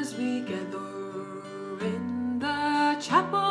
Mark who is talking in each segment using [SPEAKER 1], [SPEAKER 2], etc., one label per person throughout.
[SPEAKER 1] as we gather in the chapel.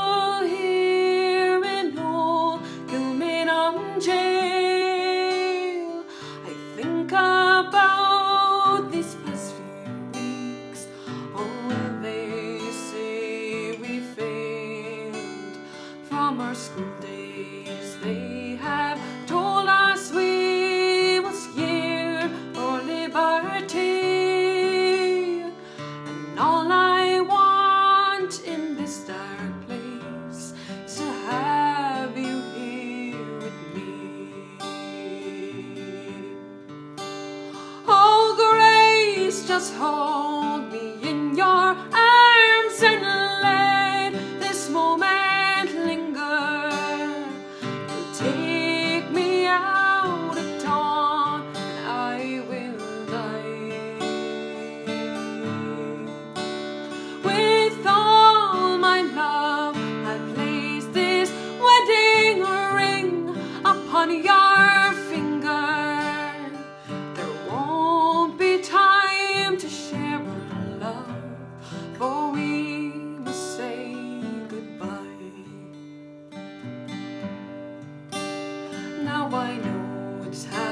[SPEAKER 1] just hold me in your arms and let this moment linger. You take me out of dawn and I will die. With all my love, I place this wedding ring upon your I know it's hard.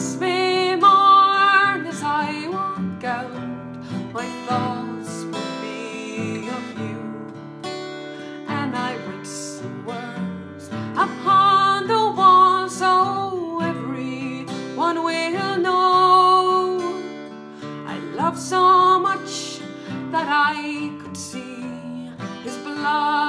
[SPEAKER 1] Kiss me more as I walk out. My thoughts will be of you, and I write some words upon the wall so everyone will know. I love so much that I could see his blood.